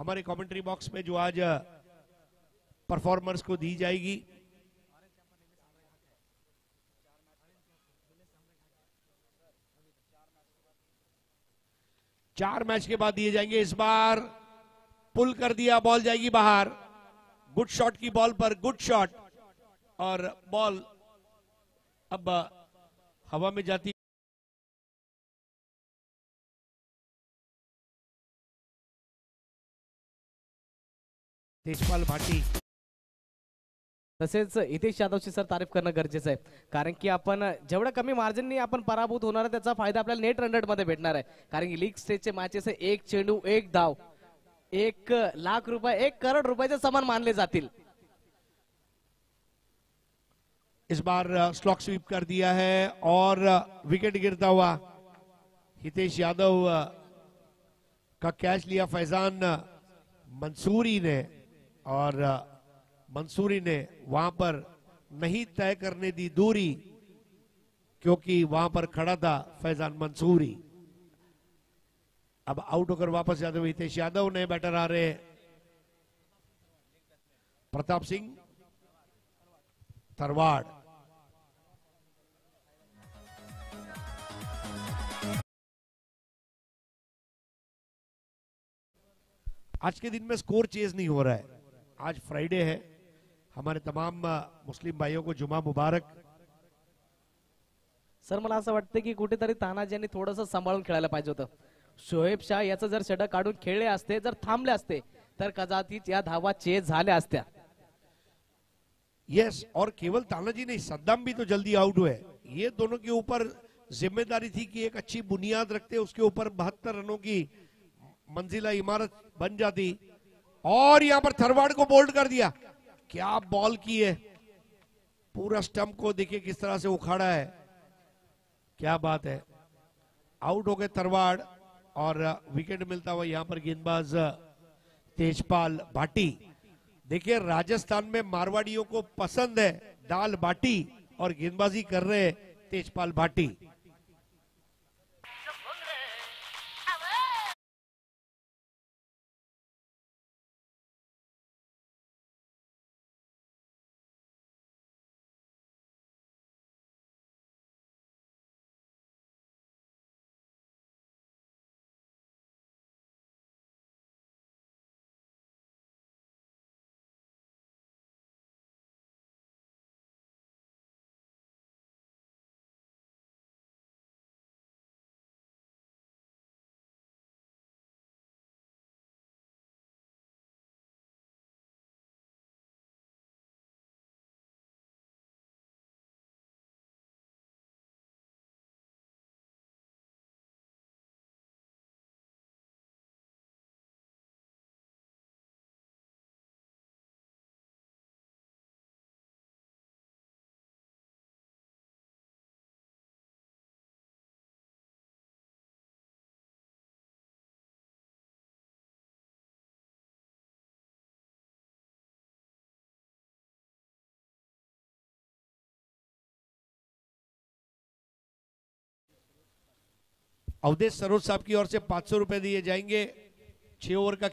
हमारे commentary box में जो आज परफॉर्मर्स को दी जाएगी। चार मैच के बाद दिए जाएँगे। इस बार पुल कर दिया बॉल जाएगी बाहर। गुड शॉट की बॉल पर गुड शॉट और बॉल अब हवा में जाती तेजपाल भाटी. तसेच हितेश यादवची सर तारीफ करणं गरजेचं आहे. कारण की आपण जेवढं कमी मार्जिननी आपण पराभूत होणार आहे त्याचा फायदा आपल्याला नेट रनमध्ये भेटणार आहे. कारण की लीग स्टेजचे मॅचेस एक चेंडू एक धाव एक लाख रुपये एक करोड रुपयाचे समान मानले जातील. इस बार स्लॉक स्वीप कर दिया है और विकेट गिरता हुआ हितेश यादव का कैच लिया फैजान मंसूरी ने। और मंसूरी ने वहाँ पर नहीं तय करने दी दूरी, क्योंकि वहाँ पर खड़ा था फैजान मंसूरी। अब आउट होकर वापस यादव हितेश यादव नए बैटर आ रहे प्रताप सिंह, तरवाड़। आज के दिन में स्कोर चेज नहीं हो रहा है। आज फ्राइडे है। हमारे तमाम मुस्लिम भाइयों को जुमा मुबारक। सर मला असं वाटतं की कुठेतरी तानाजी यांनी थोडंसं सांभाळून खेळायला पाहिजे होतं. शोएब शाह याचं जर षटक काढून खेळले असते जर थांबले असते तर कदाचित या धावा चेज झाल्या असत्या. यस और केवल तानाजी नहीं सद्दाम भी तो जल्दी आउट हुए ये दोनों के ऊपर ज़िम्मेदारी थी कि एक अच्छी बुनियाद रखते उसके ऊपर बहत्तर रनों की मंजिला इमारत बन जाती। और यहाँ पर थरवाड़ को बोल्ड कर दिया। क्या बॉल की है? पूरा स्टंप को देखिए किस तरह से उखाड़ा है। क्या बात है। आउट हो गए थरवाड़ और विकेट मिलता हुआ यहाँ पर गेंदबाज तेजपाल भाटी। देखिए, राजस्थान में मारवाड़ियों को पसंद है दाल बाटी और गेंदबाजी कर रहे तेजपाल भाटी। अवधेश सरोज साहब की ओर से पाँच सौ रुपए दिए जाएँगे। छह ओवर का